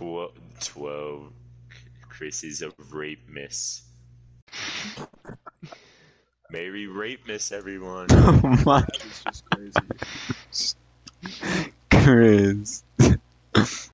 Tw- Twelve. Chris is a rape miss. Mary rape miss everyone. Oh my This just crazy. Chris.